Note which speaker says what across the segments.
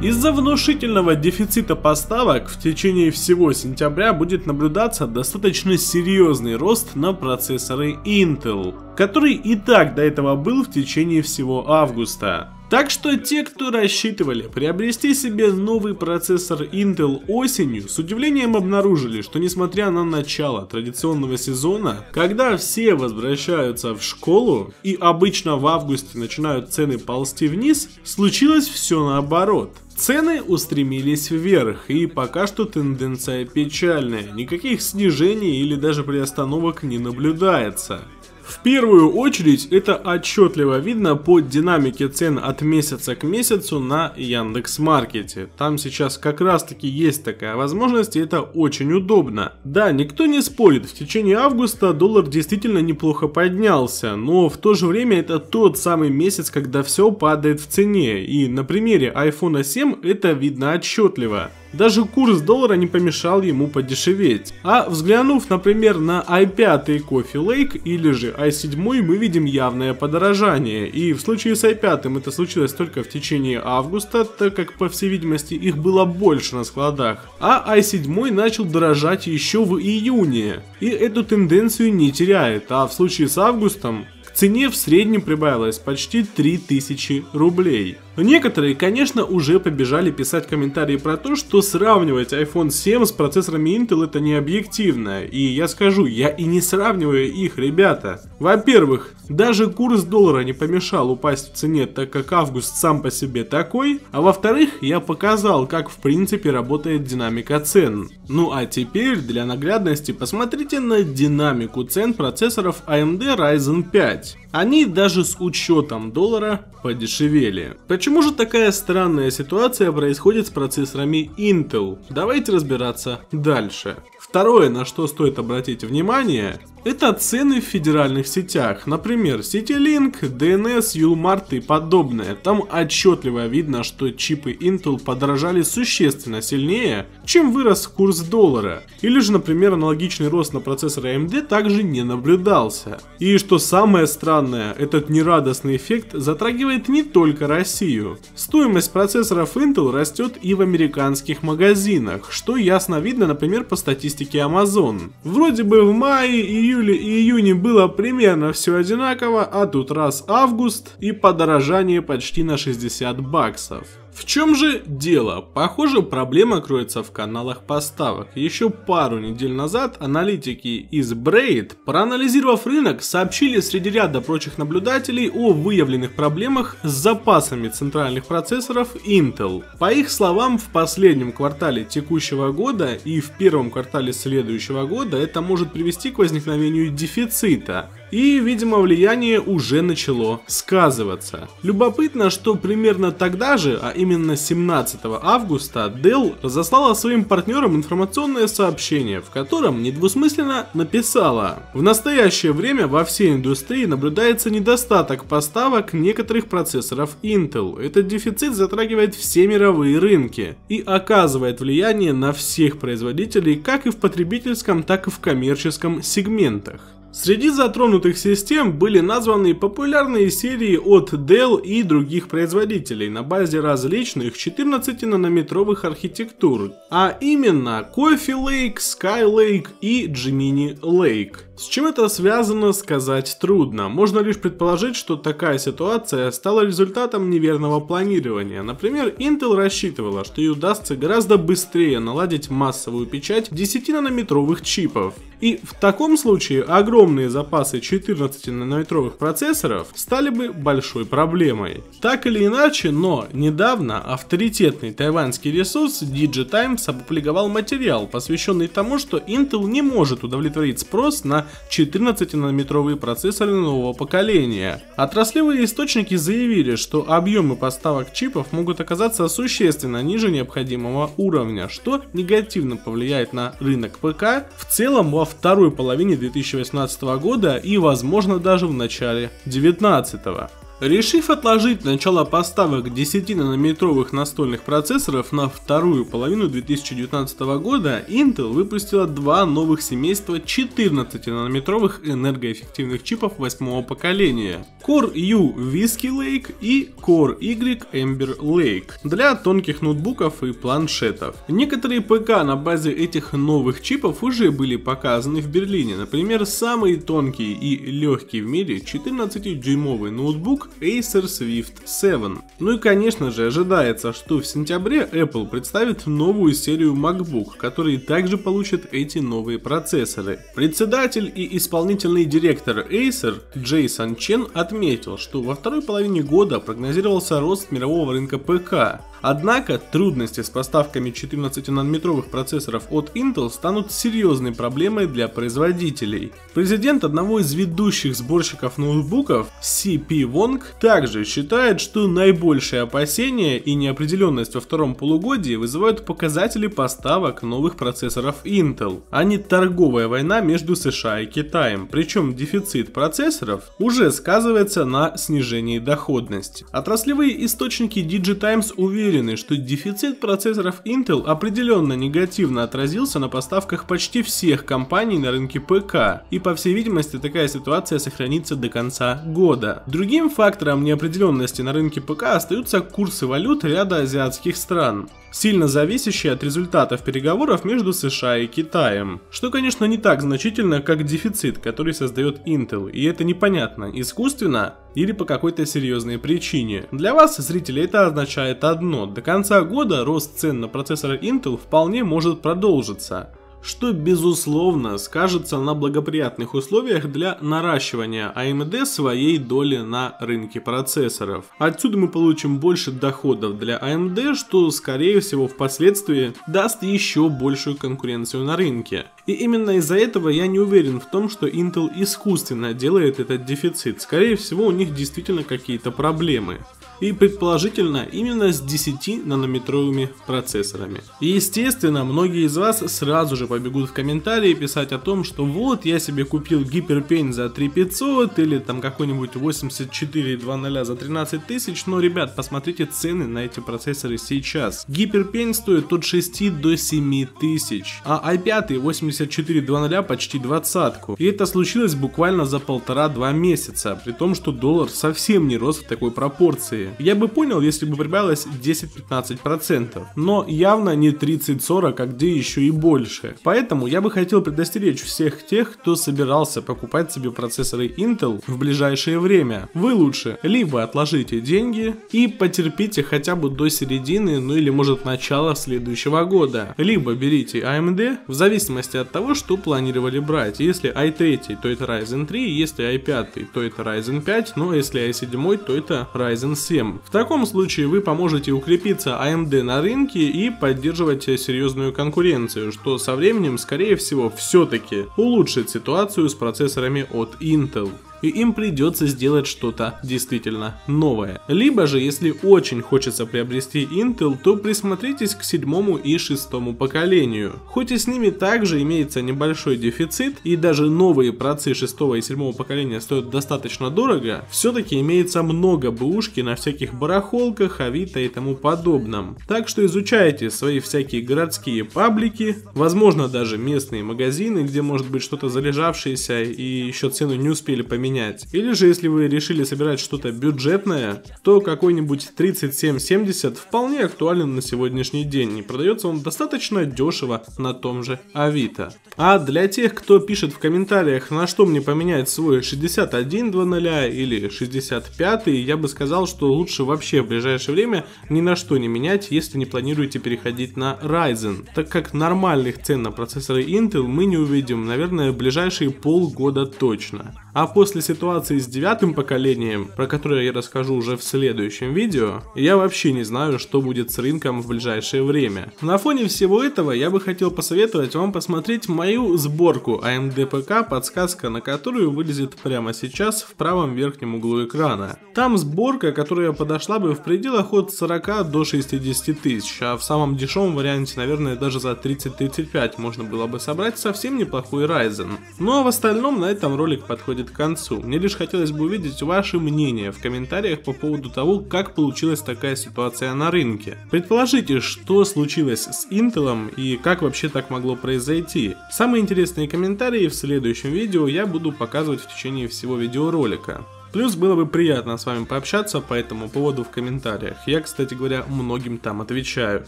Speaker 1: Из-за внушительного дефицита поставок в течение всего сентября будет наблюдаться достаточно серьезный рост на процессоры Intel, который и так до этого был в течение всего августа. Так что те, кто рассчитывали приобрести себе новый процессор Intel осенью, с удивлением обнаружили, что несмотря на начало традиционного сезона, когда все возвращаются в школу и обычно в августе начинают цены ползти вниз, случилось все наоборот. Цены устремились вверх, и пока что тенденция печальная, никаких снижений или даже приостановок не наблюдается. В первую очередь это отчетливо видно по динамике цен от месяца к месяцу на Яндекс Маркете. Там сейчас как раз таки есть такая возможность и это очень удобно. Да, никто не спорит, в течение августа доллар действительно неплохо поднялся, но в то же время это тот самый месяц, когда все падает в цене. И на примере iPhone 7 это видно отчетливо. Даже курс доллара не помешал ему подешеветь. А взглянув, например, на i5 и Coffee Lake или же i7, мы видим явное подорожание. И в случае с i5 это случилось только в течение августа, так как, по всей видимости, их было больше на складах. А i7 начал дорожать еще в июне. И эту тенденцию не теряет. А в случае с августом к цене в среднем прибавилось почти 3000 рублей. Некоторые, конечно, уже побежали писать комментарии про то, что сравнивать iPhone 7 с процессорами Intel это не объективно. И я скажу, я и не сравниваю их, ребята. Во-первых, даже курс доллара не помешал упасть в цене, так как август сам по себе такой. А во-вторых, я показал, как в принципе работает динамика цен. Ну а теперь, для наглядности, посмотрите на динамику цен процессоров AMD Ryzen 5. Они даже с учетом доллара подешевели. Почему же такая странная ситуация происходит с процессорами Intel? Давайте разбираться дальше. Второе, на что стоит обратить внимание, это цены в федеральных сетях, например, CityLink, DNS, Ullmart и подобное. Там отчетливо видно, что чипы Intel подорожали существенно сильнее, чем вырос курс доллара. Или же, например, аналогичный рост на процессоры AMD также не наблюдался. И что самое странное, этот нерадостный эффект затрагивает не только Россию. Стоимость процессоров Intel растет и в американских магазинах, что ясно видно, например, по статистике Amazon. Вроде бы в мае, июле июле и июне было примерно все одинаково, а тут раз август и подорожание почти на 60 баксов. В чем же дело? Похоже, проблема кроется в каналах поставок. Еще пару недель назад аналитики из Braid, проанализировав рынок, сообщили среди ряда прочих наблюдателей о выявленных проблемах с запасами центральных процессоров Intel. По их словам, в последнем квартале текущего года и в первом квартале следующего года это может привести к возникновению дефицита. И, видимо, влияние уже начало сказываться. Любопытно, что примерно тогда же, а именно 17 августа, Dell разослала своим партнерам информационное сообщение, в котором недвусмысленно написала В настоящее время во всей индустрии наблюдается недостаток поставок некоторых процессоров Intel. Этот дефицит затрагивает все мировые рынки и оказывает влияние на всех производителей как и в потребительском, так и в коммерческом сегментах. Среди затронутых систем были названы популярные серии от Dell и других производителей на базе различных 14-нанометровых архитектур, а именно Coffee Lake, Skylake и Gemini Lake. С чем это связано, сказать трудно. Можно лишь предположить, что такая ситуация стала результатом неверного планирования. Например, Intel рассчитывала, что ей удастся гораздо быстрее наладить массовую печать 10-нанометровых чипов. И в таком случае огромные запасы 14-нанометровых процессоров стали бы большой проблемой. Так или иначе, но недавно авторитетный тайваньский ресурс DigiTimes опубликовал материал, посвященный тому, что Intel не может удовлетворить спрос на 14-нанометровые процессоры нового поколения. Отраслевые источники заявили, что объемы поставок чипов могут оказаться существенно ниже необходимого уровня, что негативно повлияет на рынок ПК в целом во второй половине 2018 года и возможно даже в начале 2019. Решив отложить начало поставок 10-нанометровых настольных процессоров на вторую половину 2019 года, Intel выпустила два новых семейства 14-нанометровых энергоэффективных чипов восьмого поколения Core U Whiskey Lake и Core Y Ember Lake для тонких ноутбуков и планшетов. Некоторые ПК на базе этих новых чипов уже были показаны в Берлине, например, самый тонкий и легкий в мире 14-дюймовый ноутбук Acer Swift 7. Ну и конечно же ожидается, что в сентябре Apple представит новую серию MacBook, которые также получат эти новые процессоры. Председатель и исполнительный директор Acer Джейсон Чен отметил, что во второй половине года прогнозировался рост мирового рынка ПК, Однако трудности с поставками 14-нанометровых процессоров от Intel станут серьезной проблемой для производителей. Президент одного из ведущих сборщиков ноутбуков, CP Wong, также считает, что наибольшие опасения и неопределенность во втором полугодии вызывают показатели поставок новых процессоров Intel, а не торговая война между США и Китаем. Причем дефицит процессоров уже сказывается на снижении доходности. Отраслевые источники DigiTimes уверены, уверены, что дефицит процессоров Intel определенно негативно отразился на поставках почти всех компаний на рынке ПК, и по всей видимости такая ситуация сохранится до конца года. Другим фактором неопределенности на рынке ПК остаются курсы валют ряда азиатских стран сильно зависящие от результатов переговоров между США и Китаем. Что, конечно, не так значительно, как дефицит, который создает Intel, и это непонятно, искусственно или по какой-то серьезной причине. Для вас, зрители, это означает одно. До конца года рост цен на процессоры Intel вполне может продолжиться что безусловно скажется на благоприятных условиях для наращивания AMD своей доли на рынке процессоров. Отсюда мы получим больше доходов для AMD, что скорее всего впоследствии даст еще большую конкуренцию на рынке. И именно из-за этого я не уверен в том, что Intel искусственно делает этот дефицит. Скорее всего у них действительно какие-то проблемы и предположительно именно с 10 нанометровыми процессорами. И естественно, многие из вас сразу же побегут в комментарии писать о том, что вот я себе купил Hyperpain за 3500 или там какой-нибудь 84.2.0 за 13 тысяч, но ребят, посмотрите цены на эти процессоры сейчас. Hyperpain стоит от 6 до 7 тысяч, а i5 84.2.0 почти двадцатку. И это случилось буквально за полтора-два месяца, при том, что доллар совсем не рос в такой пропорции. Я бы понял, если бы прибавилось 10-15%, но явно не 30-40, а где еще и больше. Поэтому я бы хотел предостеречь всех тех, кто собирался покупать себе процессоры Intel в ближайшее время. Вы лучше либо отложите деньги и потерпите хотя бы до середины, ну или может начала следующего года, либо берите AMD в зависимости от того, что планировали брать. Если i3, то это Ryzen 3, если i5, то это Ryzen 5, но если i7, то это Ryzen 7 систем. В таком случае вы поможете укрепиться AMD на рынке и поддерживать серьезную конкуренцию, что со временем, скорее всего, все-таки улучшит ситуацию с процессорами от Intel и им придется сделать что-то действительно новое. Либо же, если очень хочется приобрести Intel, то присмотритесь к седьмому и шестому поколению. Хоть и с ними также имеется небольшой дефицит, и даже новые процы шестого и седьмого поколения стоят достаточно дорого, все-таки имеется много бэушки на всяких барахолках, авито и тому подобном. Так что изучайте свои всякие городские паблики, возможно даже местные магазины, где может быть что-то залежавшееся и еще цену не успели поменять менять. Или же, если вы решили собирать что-то бюджетное, то какой-нибудь 3770 вполне актуален на сегодняшний день и продается он достаточно дешево на том же Авито. А для тех, кто пишет в комментариях, на что мне поменять свой 6100 или 65, я бы сказал, что лучше вообще в ближайшее время ни на что не менять, если не планируете переходить на Ryzen, так как нормальных цен на процессоры Intel мы не увидим, наверное, в ближайшие полгода точно. А после ситуации с девятым поколением, про которое я расскажу уже в следующем видео, я вообще не знаю, что будет с рынком в ближайшее время. На фоне всего этого я бы хотел посоветовать вам посмотреть мою сборку AMD ПК, подсказка на которую вылезет прямо сейчас в правом верхнем углу экрана. Там сборка, которая подошла бы в пределах от 40 до 60 тысяч, а в самом дешевом варианте, наверное, даже за 30-35 можно было бы собрать совсем неплохой Ryzen. Ну а в остальном на этом ролик подходит подходит к концу. Мне лишь хотелось бы увидеть ваше мнение в комментариях по поводу того, как получилась такая ситуация на рынке. Предположите, что случилось с Intel и как вообще так могло произойти. Самые интересные комментарии в следующем видео я буду показывать в течение всего видеоролика. Плюс было бы приятно с вами пообщаться по этому поводу в комментариях. Я, кстати говоря, многим там отвечаю.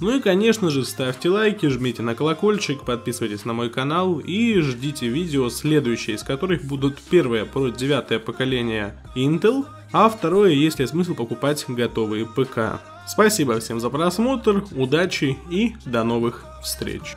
Speaker 1: Ну и, конечно же, ставьте лайки, жмите на колокольчик, подписывайтесь на мой канал и ждите видео следующие, из которых будут первое про девятое поколение Intel, а второе, есть ли смысл покупать готовые ПК. Спасибо всем за просмотр, удачи и до новых встреч.